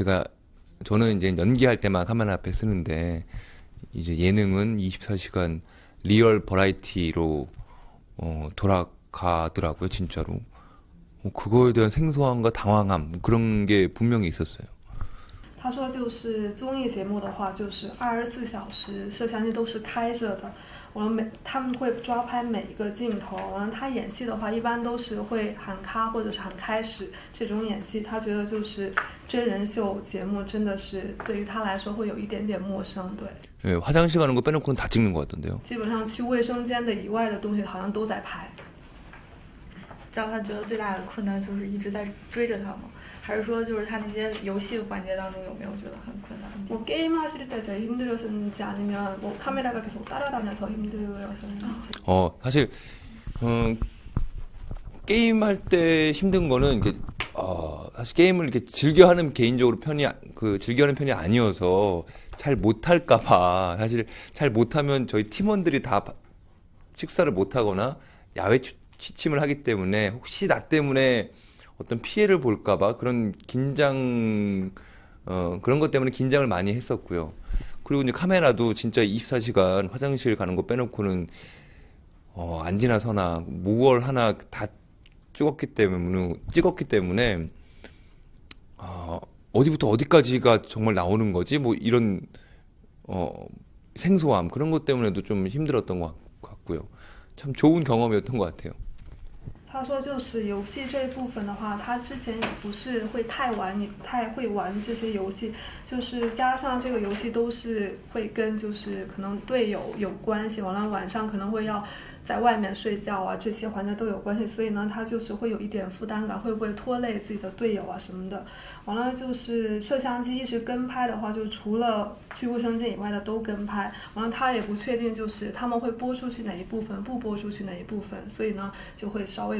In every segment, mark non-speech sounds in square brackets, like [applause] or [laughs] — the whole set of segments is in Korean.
제가 저는 이제 연기할 때만 카메라 앞에 서는데 이제 예능은 24시간 리얼 버라이어티로 어, 돌아가더라고요, 진짜로. 어, 그거에 대한 생소함과 당황함 그런 게 분명히 있었어요. 他说，就是综艺节目的话，就是二十四小时摄像机都是开着的。完了每他们会抓拍每一个镜头。完了他演戏的话，一般都是会喊卡或者是喊开始这种演戏。他觉得就是真人秀节目真的是对于他来说会有一点点陌生。对， 예, 화장실 가는 거 빼놓고는 다 찍는 것 같던데요. 基本上去卫生间的以外的东西好像都在拍。让他觉得最大的困难就是一直在追着他吗？ 还是说就是他那些游戏环节当中有没有觉得很困难？ 뭐 게임 하실 때 제일 힘들었는지 아니면 뭐 카메라가 계속 따라다녀서 힘들었는지. 어, 사실, 음, 게임할 때 힘든 거는, 이게, 어, 사실 게임을 이렇게 즐겨하는 개인적으로 편이, 아- 그, 즐겨하는 편이 아니어서 잘 못할까봐, 사실 잘 못하면 저희 팀원들이 다 바- 식사를 못하거나 야외 취- 취침을 하기 때문에 혹시 나 때문에 어떤 피해를 볼까봐 그런 긴장, 어, 그런 것 때문에 긴장을 많이 했었고요. 그리고 이제 카메라도 진짜 24시간 화장실 가는 거 빼놓고는 어, 안 지나 서나 모월 하나 다 찍었기 때문에 찍었기 때문에 어, 어디부터 어디까지가 정말 나오는 거지 뭐 이런 어, 생소함 그런 것 때문에도 좀 힘들었던 것 같- 같고요. 참 좋은 경험이었던 것 같아요. 他说，就是游戏这一部分的话，他之前也不是会太玩，太会玩这些游戏，就是加上这个游戏都是会跟就是可能队友有关系，完了晚上可能会要在外面睡觉啊，这些环节都有关系，所以呢，他就是会有一点负担感，会不会拖累自己的队友啊什么的。完了就是摄像机一直跟拍的话，就除了去卫生间以外的都跟拍。完了他也不确定就是他们会播出去哪一部分，不播出去哪一部分，所以呢就会稍微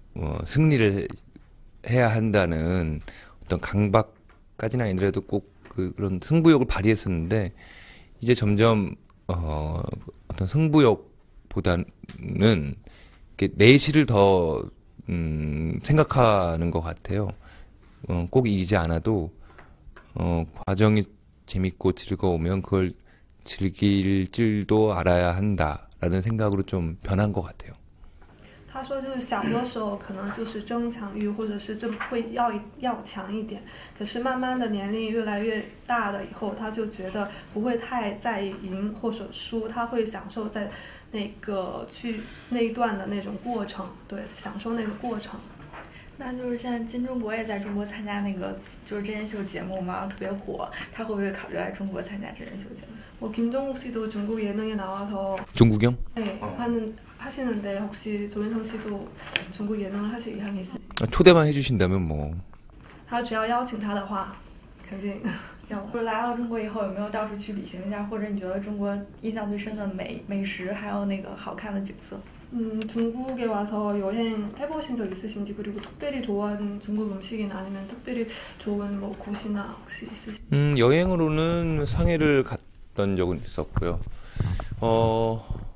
어, 승리를 해야 한다는 어떤 강박까지는 아니더라도 꼭 그, 그런 승부욕을 발휘했었는데 이제 점점 어, 어떤 승부욕보다는 이렇게 내실을 더 음, 생각하는 것 같아요. 어, 꼭 이기지 않아도 어, 과정이 재밌고 즐거우면 그걸 즐길 줄도 알아야 한다라는 생각으로 좀 변한 것 같아요. 他说，就是小的时候可能就是争强欲，或者是这会要一要强一点。可是慢慢的年龄越来越大了以后，他就觉得不会太在意赢或者输，他会享受在那个去那一段的那种过程，对，享受那个过程。那就是现在金钟国也在中国参加那个就是真人秀节目嘛，特别火。他会不会考虑来中国参加真人秀节目？ 뭐 김정욱 씨도 중국 예능에 나와서 중국형? 네, 하는 하시는데 혹시 조인성 씨도 중국 예능을 하실 의향이 있으세요? 초대만 해주신다면 뭐 他只要邀请他的话，肯定要不是来到中国以后有没有到处去旅行一下，或者你觉得中国印象最深的美美食，还有那个好看的景色？ [laughs] 음, 중국에 와서 여행 해보신 적 있으신지 그리고 특별히 좋아하는 중국 음식이나 아니면 특별히 좋은 뭐 곳이나 혹시 있으신지 음, 여행으로는 상해를 갔던 적은 있었고요. 어,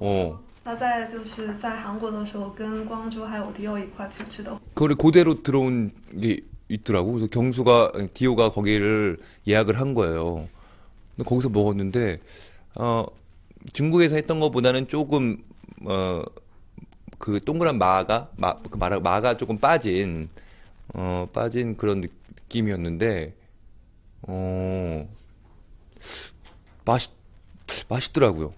어. 그거를 그대로 들어온 게 있더라고. 그래서 경수가 디오가 거기를 예약을 한 거예요. 거기서 먹었는데 어, 중국에서 했던 것보다는 조금 어, 그 동그란 마가 마, 그 마, 마가 조금 빠진 어, 빠진 그런 느낌이었는데 어, 맛있 맛있더라고요.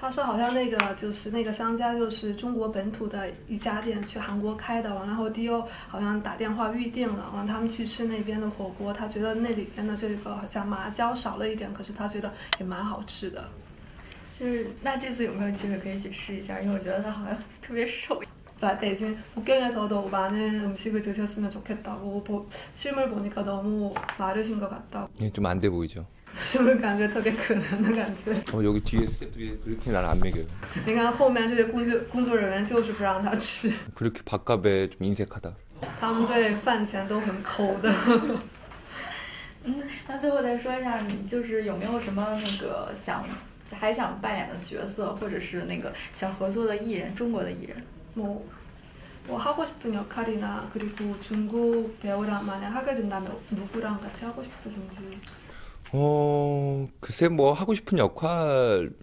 他说好像那个就是那个商家就是中国本土的一家店去韩国开的，完然后 Dio 好像打电话预定了，完他们去吃那边的火锅，他觉得那里边的这个好像麻椒少了一点，可是他觉得也蛮好吃的。就是那这次有没有机会可以去吃一下？因为我觉得他好像特别瘦。 네, 베이징 북경에서도 많은 음식을 드셨으면 좋겠다고 보, 실물 보니까 너무 마르신 것 같다고 예, 좀 안 돼 보이죠. 是不是感觉特别可怜的感觉？ 어, 여기 뒤에 스태프들이 그렇게 날 안 먹여요. 你看后面这些工作工作人员就是不让他吃， 그렇게 밥값에 좀 인색하다. 他们对饭钱都很抠的。[laughs] 嗯，那最后再说一下，你就是有没有什么那个想还想扮演的角色，或者是那个想合作的艺人，中国的艺人？ 뭐, 뭐 하고 싶은 역할이나 그리고 중국 배우랑 만약 하게 된다면 누구랑 같이 하고 싶으신지 어, 글쎄 뭐 하고 싶은 역할을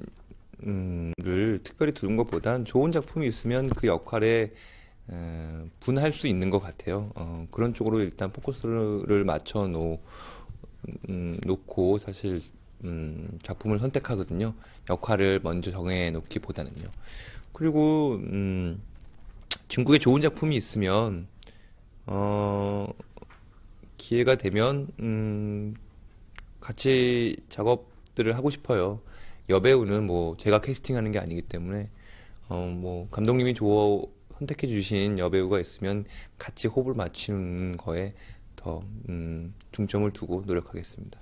특별히 두는 것보단 좋은 작품이 있으면 그 역할에 에, 분할 수 있는 것 같아요. 어, 그런 쪽으로 일단 포커스를 맞춰 놓, 음, 놓고 사실 음, 작품을 선택하거든요. 역할을 먼저 정해 놓기보다는요. 그리고 음, 중국에 좋은 작품이 있으면 어, 기회가 되면 음, 같이 작업들을 하고 싶어요. 여배우는 뭐 제가 캐스팅하는 게 아니기 때문에 어 뭐 감독님이 좋아 선택해 주신 여배우가 있으면 같이 호흡을 맞추는 거에 더 음, 중점을 두고 노력하겠습니다.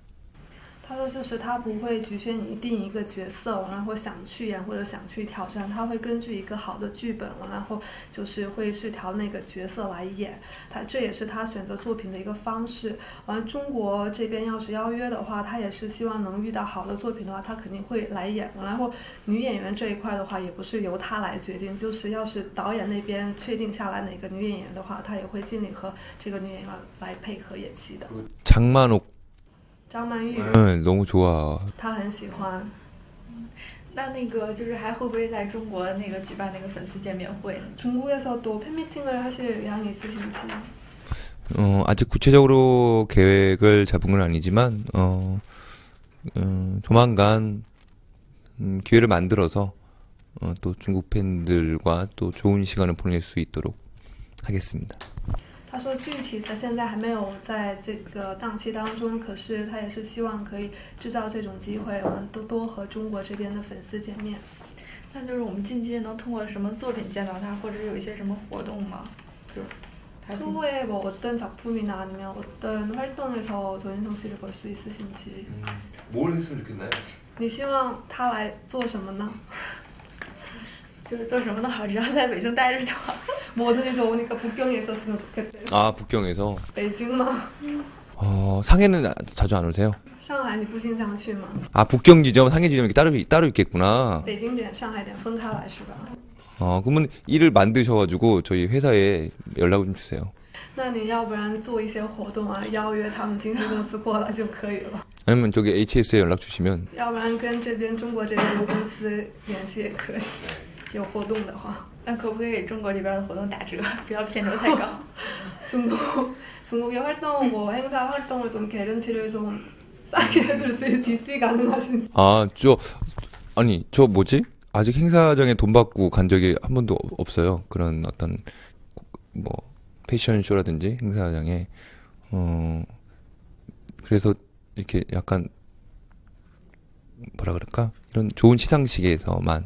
他说就是他不会局限你定一个角色，然后想去演或者想去挑战，他会根据一个好的剧本，然后就是会是调那个角色来演。他这也是他选择作品的一个方式。完，中国这边要是邀约的话，他也是希望能遇到好的作品的话，他肯定会来演。然后女演员这一块的话，也不是由他来决定，就是要是导演那边确定下来哪个女演员的话，他也会尽力和这个女演员来配合演戏的。 장만옥 张曼玉， 응, 너무 좋아. 他很喜欢。那那个就是还会不会在中国那个举办那个粉丝见面会呢？ 중국에서도 팬미팅을 하실 의향이 있으신지 어, 아직 구체적으로 계획을 잡은 건 아니지만 어, 음, 조만간 음, 기회를 만들어서 어, 또 중국 팬들과 또 좋은 시간을 보낼 수 있도록 하겠습니다. 他说具体的现在还没有在这个档期当中，可是他也是希望可以制造这种机会，我们多多和中国这边的粉丝见面。那就是我们近期能通过什么作品见到他，或者有一些什么活动吗？就他近 추후에 뭐 어떤 작품이나 아니면 어떤 활동에서 조인성 씨를 볼 수 있으신지 뭘 했으면 좋겠나요? 你希望他来做什么呢？[laughs] 就是做什么都好，只要在北京待着就好。 뭐든지 좋으니까 북경에 있었으면 좋겠대요. 아 북경에서 北京吗？ 어, 상해는 아- 자주 안 오세요? 上海你不经常去吗？ 아 북경 지점, 상해 지점 이렇게 따로 따로 있겠구나. 北京点、上海点分开来是吧？ 어 그러면 일을 만드셔가지고 저희 회사에 연락을 좀 주세요. 那你要不然做一些活动啊，邀约他们经纪公司过来就可以了。 아니면 저기 HS에 연락 주시면 要不然跟这边中国这边的公司联系也可以， 有活动的话，那可不可以给中国这边的活动打折，不要片酬太高？ 중국 [laughs] 중국의 활동 뭐 행사 활동을 좀 개런티를 좀 싸게 해줄 수 있는 DC 가능하신지 아 저 아니 저 뭐지? 아직 행사장에 돈 받고 간 적이 한 번도 없- 없어요. 그런 어떤 뭐 패션쇼라든지 행사장에 어 그래서 이렇게 약간 뭐라 그럴까 이런 좋은 시상식에서만